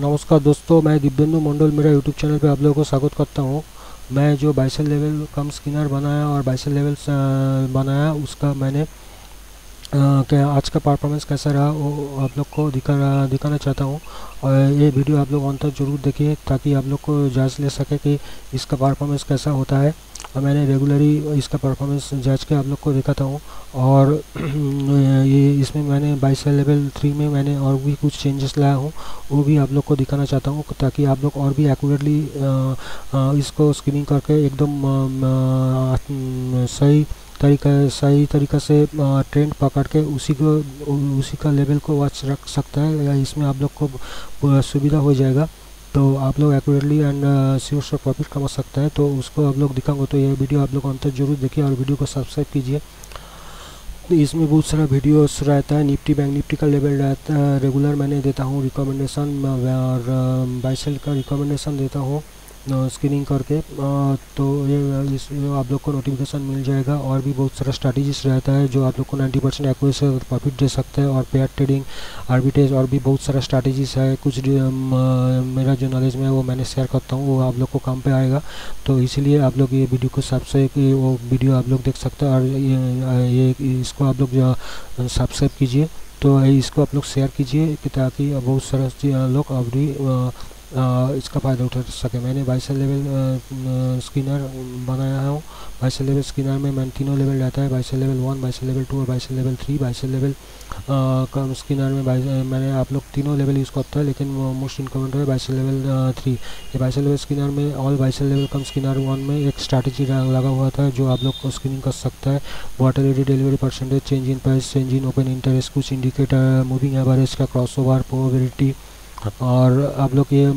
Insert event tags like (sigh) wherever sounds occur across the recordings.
नमस्कार दोस्तों, मैं दिव्यन्दु मंडल मेरा यूट्यूब चैनल पे आप लोगों को स्वागत करता हूँ। मैं जो बाइसल लेवल कम स्किनर बनाया और बाइसल लेवल बनाया, उसका मैंने क्या आज का परफॉर्मेंस कैसा रहा, वो आप लोग को दिखा दिखाना चाहता हूँ। और ये वीडियो आप लोग अंत तक ज़रूर देखिए, ताकि आप लोग को जाँच ले सके कि इसका परफॉर्मेंस कैसा होता है। और मैंने रेगुलरली इसका परफॉर्मेंस जाँच के आप लोग को दिखाता हूँ। और (clears throat) ये, इसमें मैंने बाईस लेवल थ्री में मैंने और भी कुछ चेंजेस लाया हूँ, वो भी आप लोग को दिखाना चाहता हूँ, ताकि आप लोग और भी एक्यूरेटली इसको स्क्रीनिंग करके एकदम सही तरीका, सही तरीक़ा से ट्रेंड पकड़ के उसी को उसी का लेवल को वॉच रख सकता है या इसमें आप लोग को सुविधा हो जाएगा। तो आप लोग accurately and sure sure profit कमा सकते हैं। तो उसको आप लोग दिखाऊँगा तो ये वीडियो आप लोग अंतर ज़रूर देखिए और वीडियो को सब्सक्राइब कीजिए। इसमें बहुत सारा वीडियोस रहता है। निफ्टी बैंक निफ्टी का लेवल रहता है। रेगुलर मैंने देता हूँ रिकमेंडेशन और बाइसेल का रिकमेंडेशन देता हूँ। स्क्रीनिंग करके तो ये इस आप लोग को नोटिफिकेशन मिल जाएगा और भी बहुत सारा स्ट्रैटेजीज रहता है जो आप लोग को 90 परसेंट एक्वेस प्रॉफिट दे सकते हैं और पेयर ट्रेडिंग आर्बिटेज और भी बहुत सारा स्ट्रैटेजीज है। कुछ मेरा जो नॉलेज में है वो मैंने शेयर करता हूँ वो आप लोग को काम पे आएगा। तो इसीलिए आप लोग ये वीडियो को सबसे वो वीडियो आप लोग देख सकते हैं और ये, ये इसको आप लोग सब्सक्राइब कीजिए। तो इसको आप लोग शेयर कीजिए ताकि बहुत सारा लोग अभी इसका फ़ायदा उठा सके। मैंने बाईस लेवल स्किनर बनाया हूँ। बाईस लेवल स्किनर में मैंने तीनों लेवल रहता है। बाईस लेवल वन बाईस लेवल टू और बाईस लेवल थ्री बाईस लेवल कम स्किनर में मैंने आप लोग तीनों लेवल यूज़ करता है लेकिन मोस्ट इनकमेंट है बाईस लेवल थ्री ये बाईस लेवल स्किनर में ऑल बाईस लेवल कम स्किनर वन में एक स्ट्रैटेजी लगा हुआ था, जो आप लोग को स्क्रीनिंग कर सकता है। Volatility delivery percentage change in price change in open interest कुछ इंडिकेटर मूविंग एवरेज का क्रॉस ओवर प्रोबेबिलिटी और आप लोग ये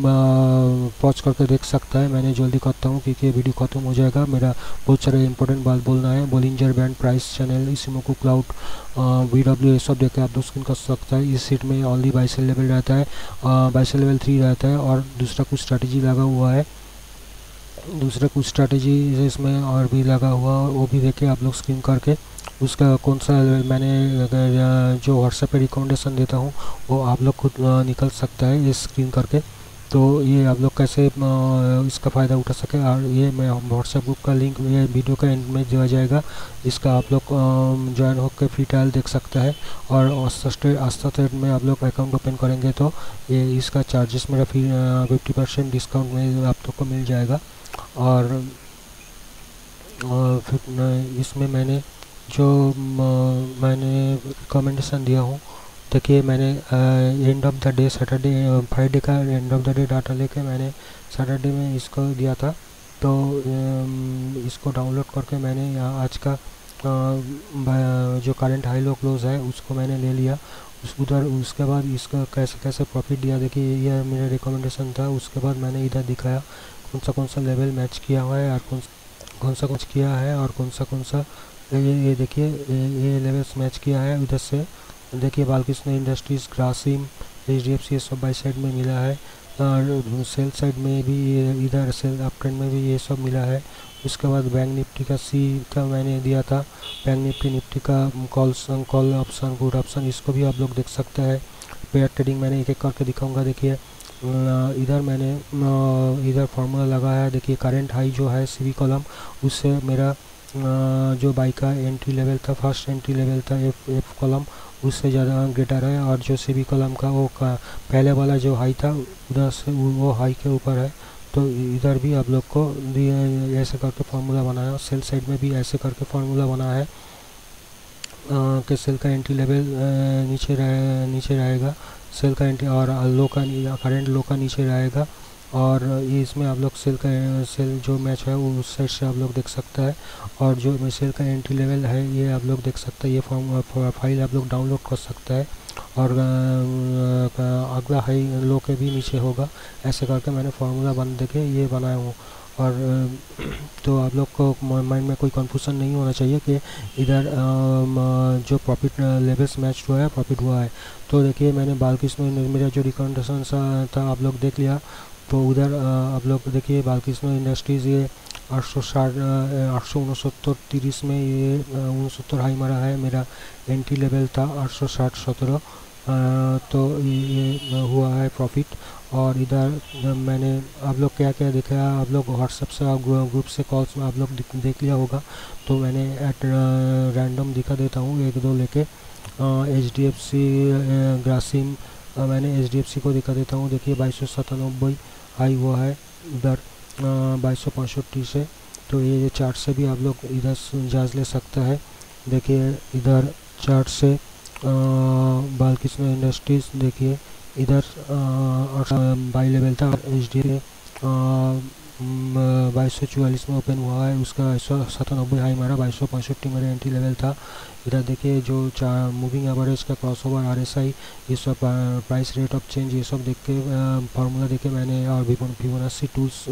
पॉज करके देख सकता है। मैंने जल्दी करता हूँ क्योंकि ये वीडियो ख़त्म हो जाएगा। मेरा बहुत सारे इंपॉर्टेंट बात बोलना है। बोलिंजर बैंड प्राइस चैनल इसी को क्लाउड वी डब्ल्यू ये सब देख के आप लोग स्क्रीन कर सकता है। इस सीट में ऑनली बाइसल लेवल रहता है बाइसल लेवल थ्री रहता है और दूसरा कुछ स्ट्रैटेजी लगा हुआ है। दूसरा कुछ स्ट्रैटेजी इसमें और भी लगा हुआ वो भी देखे आप लोग स्क्रीन करके। उसका कौन सा, मैंने जो व्हाट्सएप पे रिकमेंडेशन देता हूँ, वो आप लोग खुद निकल सकता है ये स्क्रीन करके। तो ये आप लोग कैसे इसका फ़ायदा उठा सके? और ये मैं व्हाट्सएप ग्रुप का लिंक ये वीडियो का एंड में दिया जाएगा। इसका आप लोग ज्वाइन होकर फ्री ट्रायल देख सकता है। और आस्था में आप लोग अकाउंट ओपन करेंगे तो ये, इसका चार्जेस मेरा फिर फिफ्टी परसेंट डिस्काउंट में आप लोग को मिल जाएगा। और, फिर इसमें मैंने जो मैंने रिकमेंडेशन दिया हूँ देखिए मैंने end of the day Saturday Friday का end of the day data लेके मैंने सैटरडे में इसको दिया था। तो इसको डाउनलोड करके मैंने यहाँ आज का जो करंट हाई लो क्लोज है उसको मैंने ले लिया। उस उधर उसके बाद इसका कैसे कैसे प्रॉफिट दिया देखिए यह मेरा रिकमेंडेशन था उसके बाद मैंने इधर दिखाया। कौन सा कौन सा लेवल मैच किया हुआ है और कौन कौन सा कुछ किया है और कौन सा कौन सा ये ये देखिए, ये लेवल्स मैच किया है उधर से। देखिए Balkrishna industries Grasim H D F C ये सब बाई साइड में मिला है और सेल साइड में भी इधर सेल अप ट्रेंड में भी ये सब मिला है। उसके बाद बैंक निफ्टी का सी का मैंने दिया था। बैंक निफ्टी निफ्टी का call call option good option इसको भी आप लोग देख सकते हैं। पेयर ट्रेडिंग मैंने एक एक करके दिखाऊँगा, देखिए। इधर मैंने इधर फार्मूला लगा है। देखिए करंट हाई जो है सी कॉलम उससे मेरा जो बाइक का एंट्री लेवल था फ़र्स्ट एंट्री लेवल था एफ़ एफ़ कॉलम उससे ज़्यादा ग्रेटर है। और जो सी बी कॉलम का, वो का, पहले वाला जो हाई था, उधर से वो हाई के ऊपर है। तो इधर भी आप लोग को ऐसे करके फार्मूला बनाया। सेल साइड में भी ऐसे करके फार्मूला बना है कि सेल का एंट्री लेवल नीचे रहे, नीचे रहेगा। सेल एंट्री और लो का करंट लो का नीचे रहेगा। और ये इसमें आप लोग सेल का सेल जो मैच है वो उस साइड से आप लोग देख सकता है। और जो सेल का एंट्री लेवल है, ये आप लोग देख सकते हैं। ये फॉर्म फ़ाइल आप लोग डाउनलोड कर सकता है। और अगला हाई लो के भी नीचे होगा। ऐसे करके मैंने फार्मूला बन देके ये बनाया हूँ। और तो आप लोग को माइंड में कोई कंफ्यूजन नहीं होना चाहिए कि इधर जो प्रॉफिट लेवल्स मैच हुआ है प्रॉफिट हुआ है। तो देखिए, मैंने बालकृष्ण मेरा जो रिकमेंडेशन था, आप लोग देख लिया। तो उधर आप लोग देखिए, बालकृष्ण इंडस्ट्रीज़ ये आठ सौ साठ आठ सौ उनसत्तर तीस में ये उनसत्तर हाई मारा है। मेरा एंट्री लेवल था आठ सौ साठ सत्रह। तो ये हुआ है प्रॉफिट और इधर मैंने, आप लोग क्या क्या देखा, आप लोग व्हाट्सएप से ग्रुप से कॉल्स आप लोग देख लिया होगा. तो मैंने एट रैंडम दिखा देता हूँ, एक, दो लेके. H D F C Grasim मैंने एच डी एफ़ सी को दिखा देता हूँ. देखिए बाईस सौ सतानबे हाई हुआ है इधर बाईस सौ पैंसठ से. तो ये चार्ट से भी आप लोग इधर जाँच ले सकता है. देखिए इधर चार्ट से बालकृष्ण इंडस्ट्रीज़ देखिए, इधर बाई लेवल था एच डी बाईस सौ चौवालीस में ओपन हुआ है, उसका सतानबे हाई मारा, बाईस सौ पैंसठ मेरा एंट्री लेवल था। इधर देखिए, जो चार मूविंग एवरेज का cross over R S I ये सब प्राइस रेट ऑफ़ चेंज ये सब देख के फार्मूला देखे मैंने और Fibonacci tools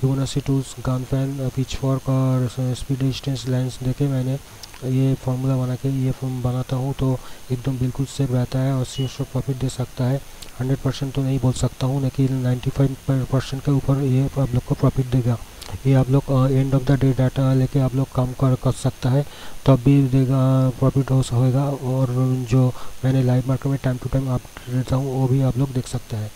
Fibonacci tools Gann fan pitchfork और स्पीड डिस्टेंस लेंस देखे मैंने। ये फार्मूला बना के, ये फॉर्म बनाता हूँ तो एकदम बिल्कुल सेफ़ रहता है और सी प्रॉफिट दे सकता है। हंड्रेड परसेंट तो नहीं बोल सकता हूँ, लेकिन नाइन्टी फाइव परसेंट के ऊपर ये आप लोग को प्रॉफिट देगा। ये आप लोग end of the day data लेके आप लोग काम कर कर सकता है, तब भी देगा प्रॉफिट हो, होएगा और जो मैंने लाइव मार्केट में टाइम टू टाइम आप देता हूँ, वो भी आप लोग देख सकते हैं।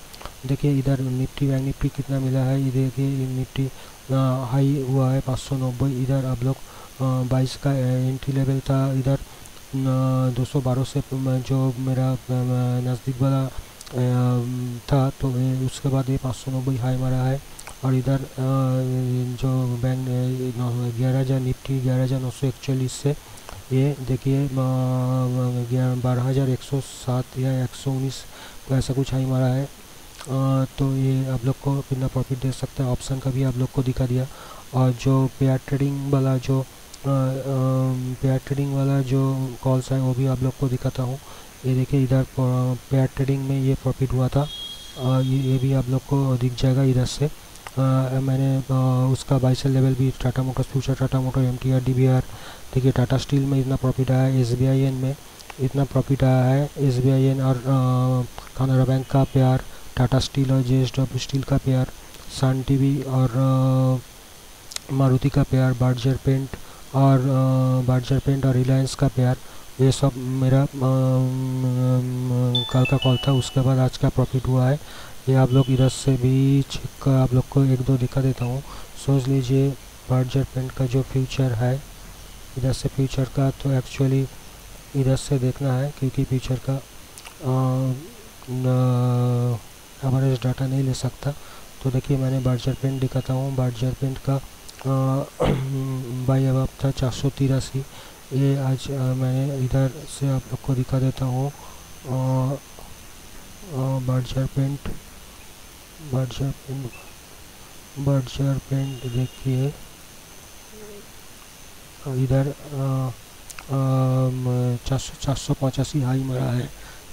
देखिए इधर निफ्टी बैंक निफ्टी कितना मिला है, ये देखिए निफ्टी हाई हुआ है, पाँच सौ नब्बे, इधर आप लोग बाईस का एंट्री लेवल था। इधर दो सौ बारह से जो मेरा नज़दीक वाला था तो उसके बाद ये पाँच सौ नब्बे हाई मारा है। और इधर जो बैंक ग्यारह हज़ार निफ्टी ग्यारह हज़ार नौ सौ इकचालीस से ये देखिए बारह हज़ार एक सौ सात या एक सौ उन्नीस ऐसा कुछ हाई मारा है। आ, तो ये आप लोग को कितना प्रॉफिट दे सकता है? ऑप्शन का भी आप लोग को दिखा दिया। और जो पेयर ट्रेडिंग वाला जो पेयर ट्रेडिंग वाला जो कॉल्स है वो भी आप लोग को दिखाता हूँ। ये देखिए इधर पेयर ट्रेडिंग में ये प्रॉफिट हुआ था। आ, ये ये भी आप लोग को दिख जाएगा इधर से। आ, मैंने आ, उसका बाइसल लेवल भी Tata Motors future Tata motor M T R D B R देखिए टाटा स्टील में इतना प्रॉफिट आया एस बी आई एन में इतना प्रॉफिट आया है। एस बी आई एन और कानरा बैंक का पेयर टाटा स्टील और जे एस डब्ल्यू स्टील का पेयर सन टी वी और मारुति का पेयर बार्जर पेंट और बार्जर पेंट और रिलायंस का प्यार, ये सब मेरा कल का कॉल था, उसके बाद आज का प्रॉफिट हुआ है। ये आप लोग इधर से भी चेक कर, आप लोग को एक दो दिखा देता हूँ। सोच लीजिए बार्जर पेंट का जो फ्यूचर है, इधर से फ्यूचर का तो एक्चुअली इधर से देखना है, क्योंकि फ्यूचर का एवरेज डाटा नहीं ले सकता। तो देखिए, मैंने बार्जर पेंट दिखाता हूँ। बार्जर पेंट का बाई (clears throat) अब था चार सौ तिरासी। ये आज मैंने इधर से आप लोग को दिखा देता हूँ। Berger paint Berger paint Berger paint देखिए। इधर चार सौ चार सौ पचासी हाई मरा है।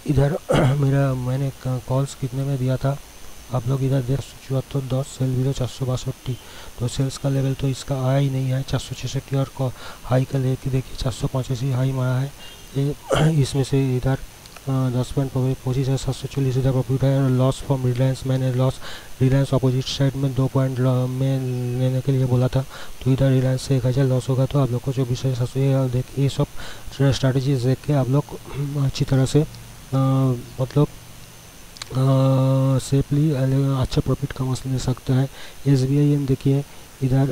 इधर (clears throat) मेरा, मैंने कॉल्स कितने में दिया था? आप लोग इधर देख चौहत्तर दस सेल ज़ीरो चार सौ बासठी तो सेल्स का लेवल तो इसका आया ही नहीं है चार सौ छसठ और हाई का लेके देखिए चार सौ पचासी हाई मारा है इसमें से इधर दस पॉइंट पच्चीस है सात सौ चालीस इधर प्रॉफिट है और लॉस फ्रॉम रिलायंस मैंने लॉस रिलायंस अपोजिट साइड में दो पॉइंट में लेने के लिए बोला था तो इधर रिलायंस से एक हज़ार लॉस होगा तो आप लोग को चौबीस हज़ार सात सौ देख ये सब स्ट्रैटेजीज देख के आप लोग अच्छी तरह से मतलब सेफली अच्छा प्रॉफिट कमा ले सकता है। एस बी आई एम देखिए, इधर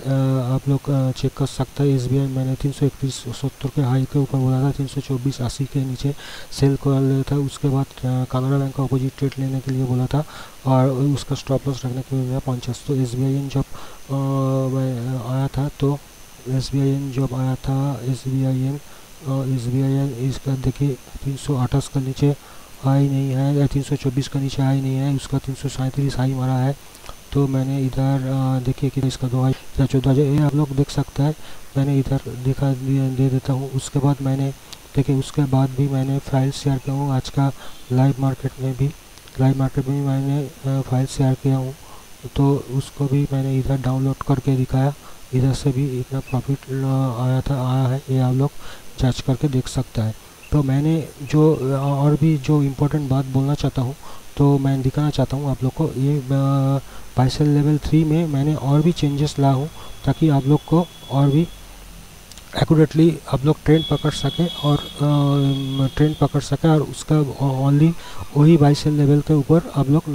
आप लोग चेक कर सकते हैं। एस बी आई मैंने तीन सौ इकतीस, सत्तर के हाई के ऊपर बोला था, तीन सौ चौबीस, अस्सी के नीचे सेल कर लिया था। उसके बाद कानरा बैंक का अपोजिट ट्रेड लेने के लिए बोला था। और उसका स्टॉप लॉस रखने के लिए पचास तो एस एन जब आया था तो एस जब आया था S B I N S B I N इसका देखिए, तीन सौ अट्ठाईस के नीचे हाई नहीं है तीन सौ चौबीस का नीचे हाई नहीं है, उसका तीन सौ सैंतीस हाई मारा है। तो मैंने इधर देखिए कि इसका दो इधर चौदह हज़ार ये आप लोग देख सकते हैं। मैंने इधर देखा, दे देता हूँ। उसके बाद मैंने, देखिए, उसके बाद भी मैंने फ़ाइल शेयर किया हूँ। आज का लाइव मार्केट में भी, लाइव मार्केट में भी मैंने फ़ाइल शेयर किया हूँ। तो उसको भी मैंने इधर डाउनलोड करके दिखाया। इधर से भी इतना प्रॉफिट आया था, आया है, ये आप लोग जाँच करके देख सकता है। तो मैंने जो, और भी जो इम्पोर्टेंट बात बोलना चाहता हूँ तो मैं दिखाना चाहता हूँ आप लोग को। ये पाइसल लेवल थ्री में मैंने और भी चेंजेस ला हूँ, ताकि आप लोग को और भी एक्यूरेटली आप लोग ट्रेंड पकड़ सके और ट्रेंड पकड़ सके और उसका ओनली वही बाइसेल लेवल के ऊपर आप लोग